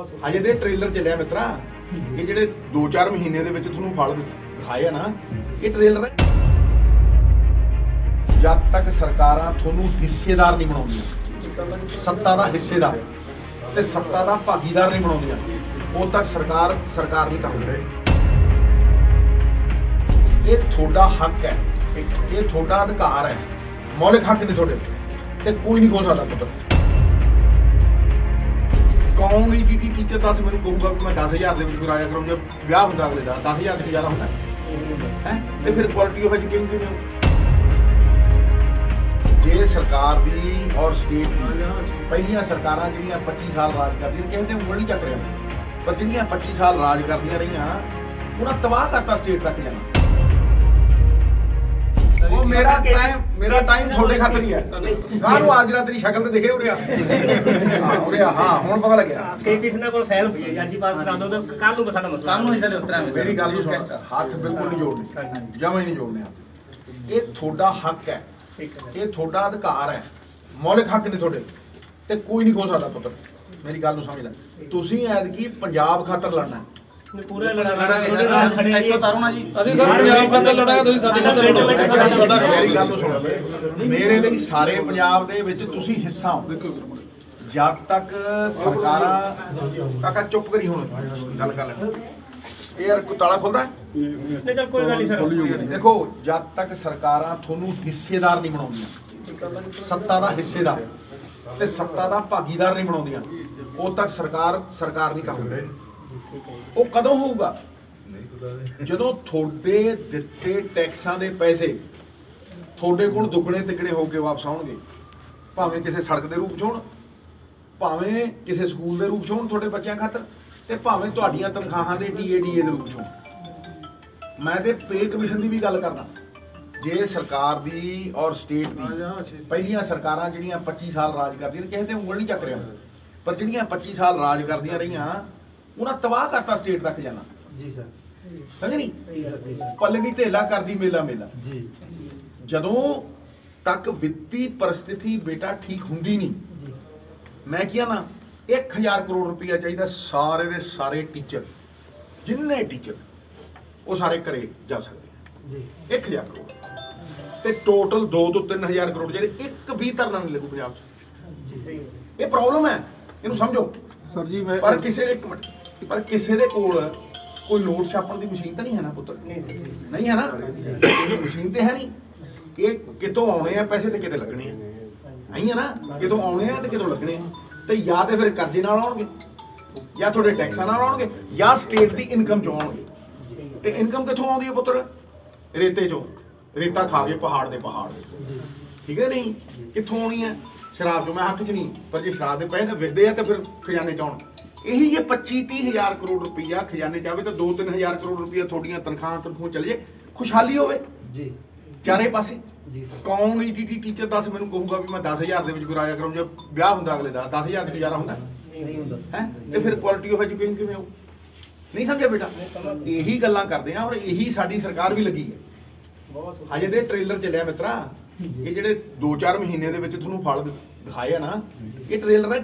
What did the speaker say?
ਅਜੇ ਦੇ ਟ੍ਰੇਲਰ ਚੱਲਿਆ ਮਿੱਤਰਾ, ਇਹ ਜਿਹੜੇ 2-4 ਮਹੀਨੇ ਦੇ ਵਿੱਚ ਤੁਹਾਨੂੰ ਫਲ ਦਿਖਾਏ ਆ ਨਾ, ਇਹ ਟ੍ਰੇਲਰ ਜਦ ਤੱਕ ਸਰਕਾਰਾਂ ਤੁਹਾਨੂੰ ਹਿੱਸੇਦਾਰ ਨਹੀਂ ਬਣਾਉਂਦੀਆਂ, ਸੱਤਾ ਦਾ ਹਿੱਸੇਦਾਰ ਤੇ ਸੱਤਾ ਦਾ ਭਾਗੀਦਾਰ ਨਹੀਂ ਬਣਾਉਂਦੀਆਂ, ਉਦੋਂ ਤੱਕ ਸਰਕਾਰ ਸਰਕਾਰ ਨਹੀਂ ਕਹਾਉਂਦੀ ਇਹ ਤੁਹਾਡਾ ਹੱਕ ਹੈ, ਇਹ ਤੁਹਾਡਾ ਅਧਿਕਾਰ ਹੈ, ਮੌਲਿਕ ਹੱਕ ਨੇ ਤੁਹਾਡੇ ਤੇ ਕੋਈ ਨਹੀਂ ਖੋ ਸਕਦਾ ਪੁੱਤਰ। ਕੌਮ ਵੀ ਡੀਟੀ ਟੀਚਰ ਮੈਨੂੰ ਕਹੂਗਾ ਕਿ ਮੈਂ 10000 ਦੇ ਵਿੱਚ ਕਰਾਇਆ ਕਰੂੰ ਜੇ ਵਿਆਹ ਹੁੰਦਾ ਅਗਲੇ ਦਾ 10000 ਤੇ ਜ਼ਿਆਦਾ ਹੁੰਦਾ। ਹੈ? ਤੇ ਫਿਰ ਕੁਆਲਿਟੀ ਆਫ ਐਜੂਕੇਸ਼ਨ ਕਿਵੇਂ ਜੇ ਸਰਕਾਰ ਦੀ ਔਰ ਸਟੇਟ ਦੀ ਪਹਿਲੀਆਂ ਸਰਕਾਰਾਂ ਜਿਹੜੀਆਂ 25 ਸਾਲ ਰਾਜ ਕਰਦੀਆਂ, ਕਿਸੇ ਤੇ ਉਂਗਲ ਨਹੀਂ ਚੱਕ ਰਿਹਾ ਪਰ ਜਿਹੜੀਆਂ 25 ਸਾਲ ਰਾਜ ਕਰਦੀਆਂ ਰਹੀਆਂ, ਉਹਨਾਂ ਤਬਾਹ ਕਰਤਾ ਸਟੇਟ ਤੱਕ ਜਾਣਾ। ਉਹ ਮੇਰਾ ਟਾਈਮ ਮੇਰਾ ਟਾਈਮ ਤੁਹਾਡੇ ਖਾਤਰ ਹੀ ਹੈ। ਕਾਹਨੂੰ ਅੱਜ ਰਾਤ ਤੇਰੀ ਸ਼ਕਲ ਤੇ ਦਿਖੇ ਉਰੇ ਆ। ਹਾਂ ਉਰੇ ਆ ਹਾਂ ਹੁਣ ਪਤਾ ਲੱਗਿਆ। ਕਿ ਕਿਸੇ ਨਾਲ ਕੋਲ ਫਾਈਲ ਹੋਈ ਹੈ ਅੱਜ ਹੀ ਪਾਸ ਕਰਾ ਦੋ ਤਾਂ ਕੱਲ ਨੂੰ ਸਾਡਾ ਮਸਲਾ। ਨੂੰ ਇਦਾਂ ਉਤਰਾਂਗੇ ਮੇਰੀ ਗੱਲ ਨੂੰ ਸੁਣ ਹੱਥ ਬਿਲਕੁਲ ਨਹੀਂ ਜੋੜਨੇ। ਜਮਾਂ ਹੀ ਨਹੀਂ ਜੋੜਨੇ। ਇਹ ਤੁਹਾਡਾ ਹੱਕ ਹੈ। ਇਹ ਤੁਹਾਡਾ ਅਧਿਕਾਰ ਹੈ। ਮੌਲਿਕ ਹੱਕ ਨੇ ਤੁਹਾਡੇ। ਤੇ ਕੋਈ ਨਹੀਂ ਖੋ ਸਕਦਾ ਪੁੱਤਰ। ਮੇਰੀ ਗੱਲ ਨੂੰ ਸਮਝ ਲੈ। ਤੁਸੀਂ ਐਤਕੀ ਪੰਜਾਬ ਖਾਤਰ ਲੜਨਾ ਪੂਰਾ ਲੜਾਂਗੇ ਲੜਾਂਗੇ ਤੁਹਾਡੇ ਨਾਲ ਖੜੇ ਇੱਥੋਂ ਤਾਰੋ ਨਾ ਜੀ। ਅਸੀਂ ਸਰ ਪੰਜਾਬ ਖਾਤਰ ਲੜਾਂਗੇ ਤੁਸੀਂ ਸਾਡੇ ਖਾਤਰ ਲੜੋ। ਮੇਰੀ ਗੱਲ ਨੂੰ ਸੁਣੋ। ਮੇਰੇ ਲਈ ਸਾਰੇ ਪੰਜਾਬ ਦੇ ਵਿੱਚ ਤੁਸੀਂ ਹਿੱਸਾ ਹੋ। ਜਦ ਤੱਕ ਸਰਕਾਰਾਂ ਕਾਕਾ ਚੁੱਪ ਕਰੀ ਹੁਣ। ਗੱਲ ਕਰ ਲੈ। ਇਹ ਯਾਰ ਕੋਈ ਤਾਲਾ ਖੁੱਲਦਾ? ਨਹੀਂ ਚਲ ਕੋਈ ਗੱਲ ਨਹੀਂ ਸਰ। ਦੇਖੋ ਜਦ ਤੱਕ ਸਰਕਾਰਾਂ ਤੁਹਾਨੂੰ ਹਿੱਸੇਦਾਰ ਨਹੀਂ ਬਣਾਉਂਦੀਆਂ ਸੱਤਾ ਦਾ ਹਿੱਸੇਦਾਰ ਤੇ ਸੱਤਾ ਦਾ ਭਾਗੀਦਾਰ ਨਹੀਂ ਬਣਾਉਂਦੀਆਂ ਉਦੋਂ ਤੱਕ ਸਰਕਾਰ ਸਰਕਾਰ ਨਹੀਂ ਕਹਾਉਂਦੀ ਉਹ ਕਦੋਂ ਹੋਊਗਾ? ਜਦੋਂ ਤੁਹਾਡੇ ਦਿੱਤੇ ਟੈਕਸਾਂ ਦੇ ਪੈਸੇ ਤੁਹਾਡੇ ਕੋਲ ਦੁੱਗਣੇ ਤਿੱਗਣੇ ਹੋ ਕੇ ਵਾਪਸ ਆਉਣਗੇ ਭਾਵੇਂ ਕਿਸੇ ਸੜਕ ਦੇ ਰੂਪ 'ਚ ਹੋਣ ਭਾਵੇਂ ਕਿਸੇ ਸਕੂਲ ਦੇ ਰੂਪ 'ਚ ਹੋਣ ਤੁਹਾਡੇ ਬੱਚਿਆਂ ਖਾਤਰ ਤੇ ਭਾਵੇਂ ਤੁਹਾਡੀਆਂ ਤਨਖਾਹਾਂ ਦੇ ਟੀਏਡੀਏ ਦੇ ਰੂਪ 'ਚ ਹੋਣ। ਮੈਂ ਤੇ ਪੇ ਕਮਿਸ਼ਨ ਦੀ ਵੀ ਗੱਲ ਕਰਦਾ। ਜੇ ਸਰਕਾਰ ਦੀ ਔਰ ਸਟੇਟ ਦੀ ਪਹਿਲੀਆਂ ਸਰਕਾਰਾਂ ਜਿਹੜੀਆਂ 25 ਸਾਲ ਰਾਜ ਕਰਦੀਆਂ ਕਿਸੇ ਤੇ ਉਂਗਲ ਨਹੀਂ ਚੱਕ ਰਿਹਾ। ਪਰ ਜਿਹੜੀਆਂ 25 ਸਾਲ ਰਾਜ ਕਰਦੀਆਂ ਰਹੀਆਂ ਉਹਨਾਂ ਤਬਾਹ ਕਰਤਾ ਸਟੇਟ ਤੱਕ ਜਾਣਾ। ਜੀ ਸਰ। ਸਮਝ ਨਹੀਂ? ਪੱਲੇ ਵੀ ਧੇਲਾ ਕਰਦੀ ਮੇਲਾ ਮੇਲਾ। ਜੀ। ਜਦੋਂ ਤੱਕ ਵਿੱਤੀ ਪਰਿਸਥਿਤੀ ਬੇਟਾ ਠੀਕ ਹੁੰਦੀ ਨਹੀਂ ਜੀ। ਮੈਂ ਕਿਹਾ ਨਾ 1000 ਕਰੋੜ ਰੁਪਇਆ ਚਾਹੀਦਾ ਸਾਰੇ ਦੇ ਸਾਰੇ ਟੀਚਰ ਜਿੰਨੇ ਟੀਚਰ ਉਹ ਸਾਰੇ ਘਰੇ ਜਾ ਸਕਦੇ ਜੀ। ਆ 1000 ਕਰੋੜ। ਤੇ ਟੋਟਲ 2 ਤੋਂ 3000 ਕਰੋੜ ਜਿਹੜੇ ਇੱਕ ਵੀ ਧਰਨਾ ਨਹੀਂ ਲੱਗੂ ਪੰਜਾਬ 'ਚ। ਇਹ ਪ੍ਰੋਬਲਮ ਹੈ। ਇਹਨੂੰ ਸਮਝੋ। ਸਰ ਜੀ ਮੈਂ ਪਰ ਕਿਸੇ ਇੱਕ ਮਿੰਟ। ਪਰ ਕਿਸੇ ਦੇ ਕੋਲ ਕੋਈ ਨੋਟ ਛਾਪਣ ਦੀ ਮਸ਼ੀਨ ਤਾਂ ਨਹੀਂ ਹੈ ਨਾ ਪੁੱਤਰ? ਨਹੀਂ ਹੈ ਨਾ? ਮਸ਼ੀਨ ਤੇ ਹੈ ਨਹੀਂ। ਇਹ ਕਿਤੋਂ ਆਉਣੇ ਆ ਪੈਸੇ ਤੇ ਕਿਤੇ ਲੱਗਣੇ ਆ। ਨਹੀਂ ਹੈ ਨਾ? ਕਿਤੋਂ ਆਉਣੇ ਆ ਤੇ ਕਿਤੋਂ ਲੱਗਣੇ ਆ। ਤੇ ਜਾਂ ਤੇ ਫਿਰ ਕਰਜ਼ੇ ਨਾਲ ਆਉਣਗੇ ਜਾਂ ਤੁਹਾਡੇ ਟੈਕਸਾਂ ਨਾਲ ਆਉਣਗੇ ਜਾਂ ਸਟੇਟ ਦੀ ਇਨਕਮ ਚੋਂ ਆਉਣਗੇ। ਤੇ ਇਨਕਮ ਕਿੱਥੋਂ ਆਉਂਦੀ ਹੈ ਪੁੱਤਰ? ਰੇਤੇ ਚੋਂ। ਰੇਤਾ ਖਾ ਕੇ ਪਹਾੜ ਦੇ ਪਹਾੜ ਠੀਕ ਹੈ ਨਹੀਂ? ਕਿੱਥੋਂ ਆਉਣੀ ਹੈ? ਸ਼ਰਾਬ ਚੋਂ। ਮੈਂ ਹੱਕ 'ਚ ਨਹੀਂ ਪਰ ਜੇ ਸ਼ਰਾਬ ਦੇ ਪੈਸੇ ਤਾਂ ਵਿਕਦੇ ਆ ਤੇ ਫਿਰ ਖਜ਼ਾਨੇ 'ਚ ਆਉਣ ਇਹੀ ਜੇ 25 30 ਹਜ਼ਾਰ ਕਰੋੜ ਰੁਪਈਆ ਖਜ਼ਾਨੇ ਆਵੇ ਤਾਂ 2 3 ਹਜ਼ਾਰ ਕਰੋੜ ਰੁਪਈਆ ਤੁਹਾਡੀਆਂ ਤਨਖਾਹਾਂ ਤਨਖੂਹ ਚੱਲ ਜੇ। ਖੁਸ਼ਹਾਲੀ ਹੋਵੇ। ਜੀ। ਚਾਰੇ ਪਾਸੇ। ਜੀ ਕੌਣ ਈਟੀਟੀ ਟੀਚਰ ਦੱਸ ਮੈਨੂੰ ਕਹੂਗਾ ਵੀ ਮੈਂ 10000 ਦੇ ਵਿੱਚ ਕਰਾਇਆ ਕਰੂੰ ਜੇ ਵਿਆਹ ਹੁੰਦਾ ਅਗਲੇ ਦਾ 10000 ਤੇ ਗੁਜ਼ਾਰਾ ਹੁੰਦਾ? ਨਹੀਂ ਹੁੰਦਾ। ਹੈ? ਤੇ ਫਿਰ ਕੁਆਲਿਟੀ ਆਫ ਐਜੂਕੇਸ਼ਨ ਕਿਵੇਂ ਹੋਊ ਨਹੀਂ ਸਮਝਿਆ ਬੇਟਾ? ਇਹੀ ਗੱਲਾਂ ਕਰਦੇ ਆ ਔਰ ਇਹੀ ਸਾਡੀ ਸਰਕਾਰ ਵੀ ਲੱਗੀ ਹੈ। ਹਜੇ ਦੇ ਟ੍ਰੇਲਰ ਚੱਲਿਆ ਮਿੱਤਰਾ। ਇਹ ਜਿਹੜੇ 2-4 ਮਹੀਨੇ ਦੇ ਵਿੱਚ ਤੁਹਾਨੂੰ ਫਲ ਦਿਖਾਏ ਆ ਨਾ ਇਹ ਟ੍ਰੇਲਰ ਹੈ